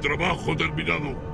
Trabajo terminado.